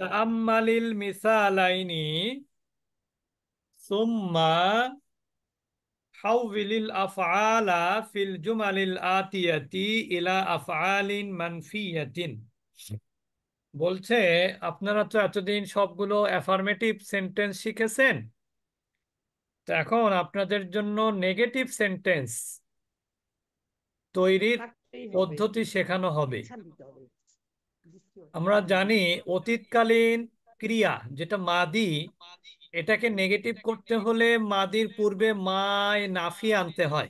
তাআম্মালিল মিসালাইনি সুম্মা হাউবিলিল আফআলা ফিল জুমালিল আতিয়াতি ইলা আফআলিন মানফিয়াতিন। বলছে আপনারা তো এতদিন সবগুলো অ্যাফার্মেটিভ সেন্টেন্স শিখেছেন। তো এখন আপনাদের জন্য নেগেটিভ সেন্টেন্স তৈরির পদ্ধতি শেখানো হবে। হবে আমরা জানি অতীতকালীন ক্রিয়া যেটা মাদি এটাকে নেগেটিভ করতে হলে মাদির পূর্বে মায় নাফি আনতে হয়।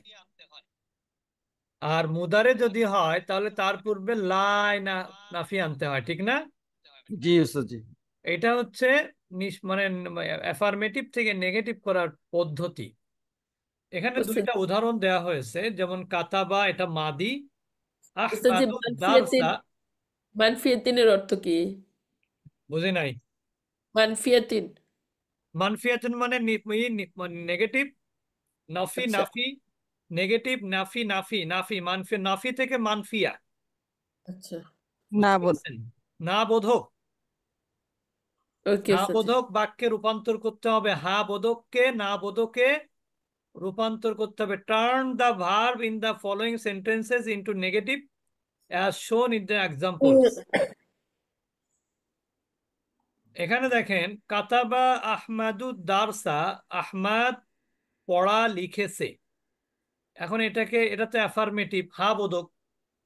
আর মুদারে যদি হয় তাহলে তার পূর্বে লাই না নাফি আনতে হয় ঠিক না? জি জি। এটা হচ্ছে মানে অ্যাফার্মেটিভ থেকে নেগেটিভ করার পদ্ধতি। এখানে দুইটা উদাহরণ দেওয়া হয়েছে যেমন কাতাবা এটা মাদি। মানফিয়াতিনের অর্থ কি? বুঝি নাই। মানফিয়াতিন মানফিয়াতুন মানে নেগেটিভ নাফি আচ্ছা। নাফি নেগেটিভ নাফি নাফি নাফি মানফি নাফি থেকে মানফিয়া। আচ্ছা। না বুঝতে বল পেরেছেন? না বোধক। ওকে না বোধক বাক্যে রূপান্তর করতে হবে। হা বোধককে না বোধকে রূপান্তর করতে হবে। Turn the verb in the following sentences into negative as shown in the examples এখানে দেখেন কাতাবা আহমাদু দারসা আহমাদ পড়া লিখেছে। এখন এটাকে এটা তো অ্যাফার্মেটিভ হা বোধক।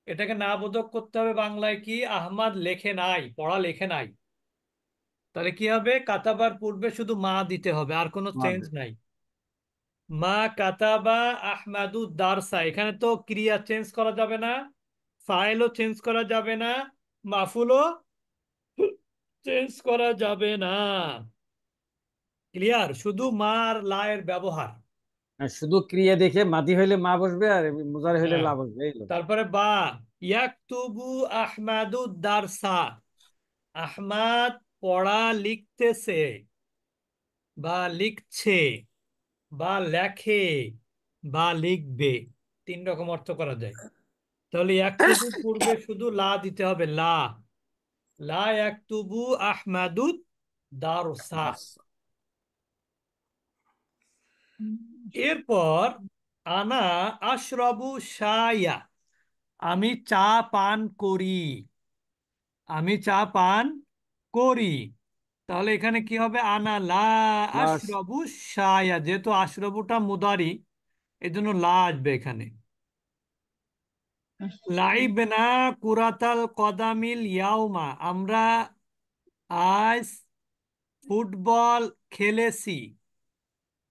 এটাকে না বোধক করতে হবে বাংলায় কি? আহমাদ লেখে নাই পড়া লেখে নাই। তাহলে কি হবে? কাতাবার পূর্বে শুধু মা দিতে হবে আর কোনো চেঞ্জ নাই। মা কাতাবা আহমাদু দারসা এখানে তো ক্রিয়া চেঞ্জ করা যাবে না। ফাইলও চেঞ্জ করা যাবে না মাফুলও চেঞ্জ করা যাবে না। ক্লিয়ার শুধু মা আর লায়ের ব্যবহার। শুধু ক্রিয়া দেখে মাদি হইলে মা বসবে আর মুজারে হইলে হ্যাঁ। লা বসবে তারপরে বা ইয়াকতুবু আহমাদু দারসা। আহমাদ পড়া লিখতেছে বা লিখছে বা লেখে বা লিখবে। তিন রকম অর্থ করা যায়। তাহলে ইয়াকতুবু পূর্বে শুধু লা দিতে হবে লা। লা ইয়াকতুবু আহমাদু দারসা। এরপর আনা আশরাবু শায়া। আমি চা পান করি। আমি চা পান করি। তাহলে এখানে কি হবে? আনা লা আশরাবু শায়া। যেহেতু আশরাবুটা মুদারি এই জন্য লা আসবে এখানে। লাইবনা কুরাতাল কদামিল ইয়াউমা। আমরা আজ ফুটবল খেলেছি।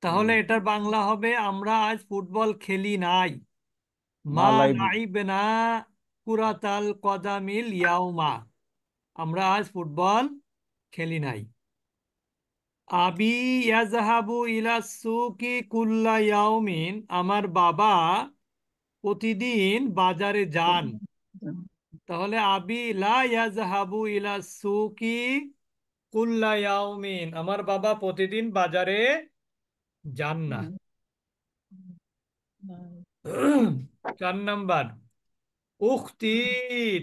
তাহলে এটার বাংলা হবে আমরা আজ ফুটবল খেলি নাই। মা লাইবনা কুরাতাল কদামিল ইয়াউমা। আমরা আজ ফুটবল খেলি নাই। আবি ইয়াজহাবু ইলা সুকি কুল্লা ইয়াউমিন আমার বাবা প্রতিদিন বাজারে যান। তাহলে আবি লা ইলা সুকি কুল্লা আমার বাবা প্রতিদিন বাজারে যান না। চার নাম্বার। উখতি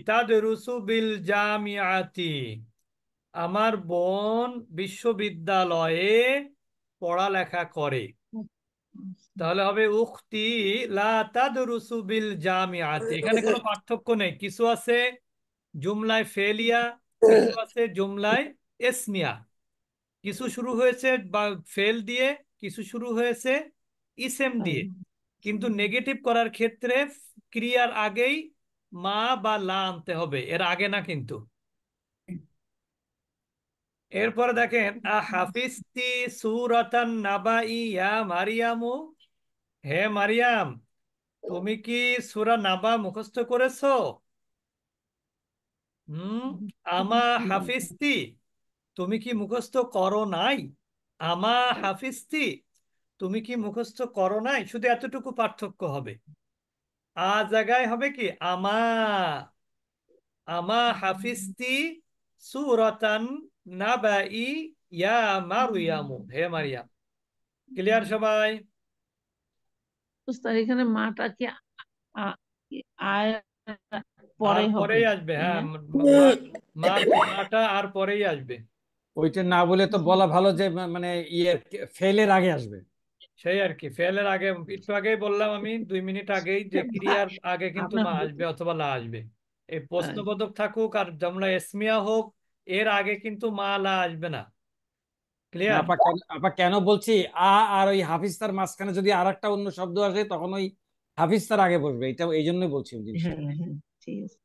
তাদরুসু বিল জামিয়াতি আমার বোন বিশ্ববিদ্যালয়ে পড়ালেখা করে। তাহলে হবে উখতি লা তাদরুসু বিল এখানে কোনো পার্থক্য নেই। কিছু আছে জুমলায় ফেলিয়া, কিছু আছে জুমলায় এসমিয়া। কিছু শুরু হয়েছে বা ফেল দিয়ে, কিছু শুরু হয়েছে ইসেম দিয়ে। কিন্তু নেগেটিভ করার ক্ষেত্রে ক্রিয়ার আগেই মা বা লা আনতে হবে। এর আগে না কিন্তু। এরপরে দেখেন, আ হাফিজতি সুরাতান ইয়া মারিয়ামু? হে মারিয়াম, তুমি কি সূরা নাবা মুখস্থ করেছ? হুম, আমা হাফিজতি, তুমি কি মুখস্থ করো নাই? আমা হাফিজতি, তুমি কি মুখস্থ করো নাই? শুধু এতটুকু পার্থক্য হবে। আ জায়গায় হবে কি? আমা আমা হাফিজতি সুরাতান নাবাই ইয়া মারিয়ামু হে মারিয়াম ক্লিয়ার সবাই? উস্তাদ এখানে মাটা কি আয় পরে পরেই আসবে হ্যাঁ না মাটা আর পরেই আসবে। ওইটা না বলে তো বলা ভালো যে মানে ইয়ে ফেলের আগে আসবে। সেই আর কি ফেলের আগে একটু আগেই বললাম আমি দুই মিনিট আগেই যে ক্রিয়ার আগে কিন্তু মা আসবে অথবা লা আসবে। এই হ্যাঁ। প্রশ্নবোধক থাকুক আর জমলা এসমিয়া হোক এর আগে কিন্তু মা লা আসবে না। না, ক্লিয়ার আপা কেন বলছি আ আর ওই হাফিজ তার মাঝখানে যদি আর একটা অন্য শব্দ আসে তখন ওই হাফিজ তার আগে বসবে। এটা এই জন্যই বলছি ওই জিনিসটা। হ্যাঁ হ্যাঁ ঠিক আছে।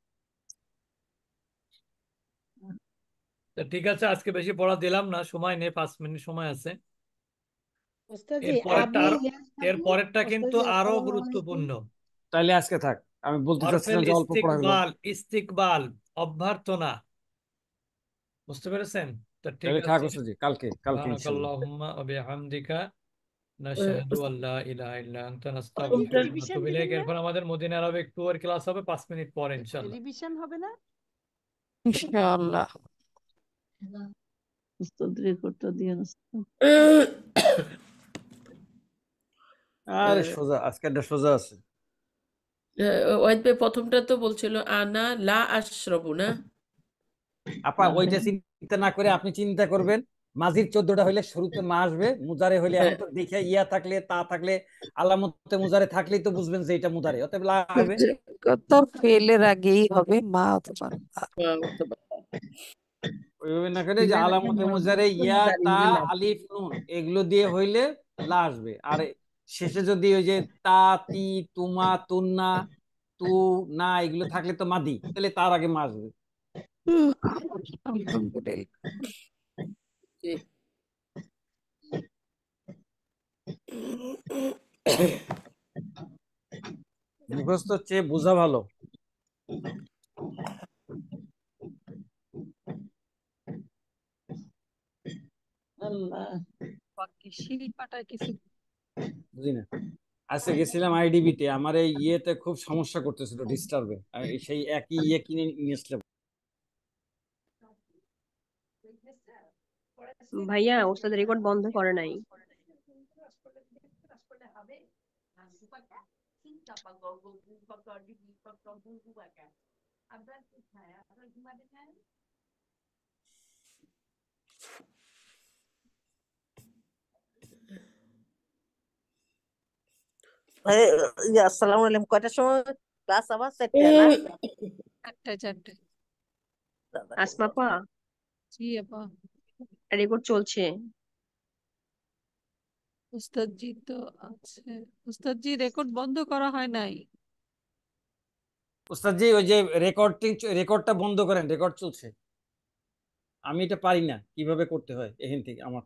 ঠিক আছে আজকে বেশি পড়া দিলাম না সময় নেই পাঁচ মিনিট সময় আছে। ওস্তাদ এর পরেরটা কিন্তু আরও গুরুত্বপূর্ণ। তাইলে আজকে থাক আমি বলতে চাচ্ছিলাম যে অল্প পড়া ইস্তিকবাল অভ্যর্থনা। বুঝতে পেরেছেন? তো ঠিক আছে। কালকে কালকে ইনশাল্লাহ ওয়া বিহামদিকা নাশহাদু আল্লা ইলাহা ইল্লা আনতা নাস্তাগফিরুকা ওয়া নাতুবু ইলাইক। এরপর আমাদের মদিনা আরবিক ক্লাস হবে পাঁচ মিনিট পরে ইনশাআল্লাহ। রিভিশন হবে না? ইনশাআল্লাহ। উস্তাদ রেকর্ডটা দিয়ে না। আরে সোজা সোজা আছে। ওয়াহিদ ভাই প্রথমটা তো বলছিল আনা লা আশরাবু না? আপা ওইটা চিন্তা না করে আপনি চিন্তা করবেন মাঝির চোদ্দটা হইলে শুরুতে মা আসবে মুজারে হইলে এখন তো দেখে ইয়া থাকলে তা থাকলে আলামতে মুজারে থাকলেই তো বুঝবেন যে এটা মুজারে অতএব লা হবে তো ফেলের আগেই হবে মা অথবা না। ওইভাবে না করে যে আলামতে মুজারে ইয়া তা আলিফ নুন এগুলো দিয়ে হইলে লা আসবে। আর শেষে যদি ওই যে তা তি তুমা তুন্না তু না এগুলো থাকলে তো মাদি তাহলে তার আগে মা আসবে। মুখস্থ চেয়ে বোঝা ভালো। আমার এই ইয়েতে খুব সমস্যা করতেছিল ডিস্টার্বে সেই একই ইয়ে কিনে নিয়েছিলাম ভাইয়া ওস্তাদ রেকর্ড বন্ধ করে নাই। এই, ইয়া, আসসালামু আলাইকুম। কয়টার সময়? ক্লাস আবার চারটে না? চারটে চারটে আসমাপা জি আপা। রেকর্ড চলছে। উস্তাদজি তো আছে। উস্তাদজি রেকর্ড বন্ধ করা হয় নাই? উস্তাদজি ওই যে রেকর্ডিং রেকর্ডটা বন্ধ করেন রেকর্ড চলছে। আমি এটা পারি না কীভাবে করতে হয় এখান থেকে আমার।